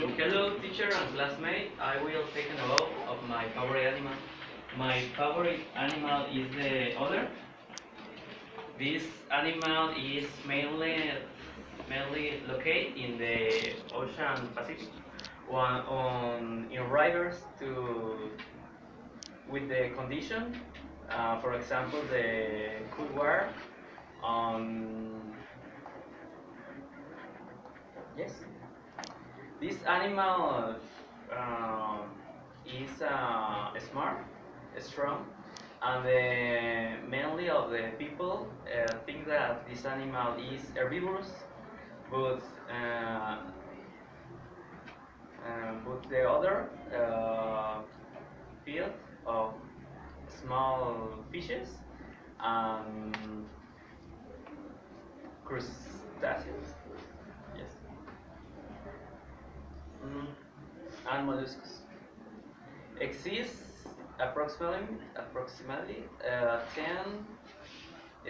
hello teacher and classmate. I will take a note of my favorite animal. My favorite animal is the otter. This animal is mainly mainly located in the Ocean Pacific, one on in rivers to with the condition, uh, for example, the cold water on yes. This animal uh, is uh, smart, strong, and the, mainly of the people uh, think that this animal is herbivorous, but uh, uh, but the other uh, field of small fishes and crustaceans. Yes. Mm, and mollusks. Exists approximately approximately uh, 10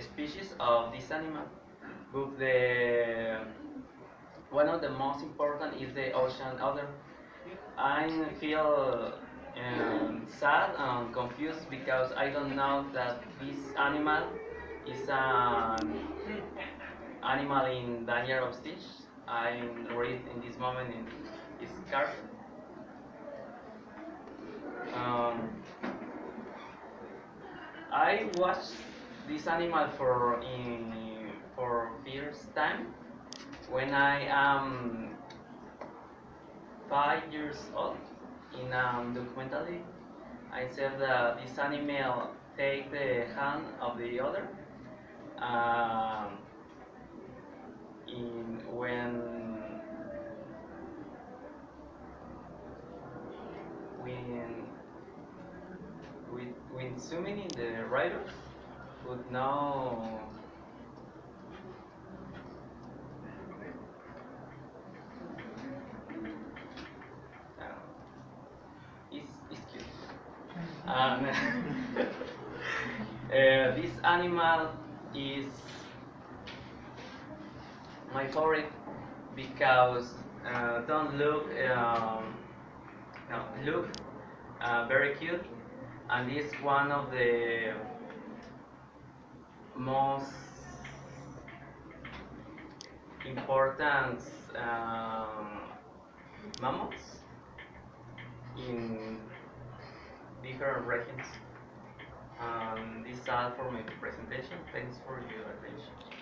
species of this animal, but the one of the most important is the ocean otter. I feel um, sad and confused because I don't know that this animal is an animal in danger of extinction. I read in this moment in his card. Um, I watched this animal for in for first time when I am five years old in a documentary. I said that this animal take the hand of the other um, in when when in the river but now it's, cute. Um, uh, this animal is my favorite because uh, don't look um, no look uh, very cute and is one of the most important um, mammals in different regions. This is all for my presentation. Thanks for your attention.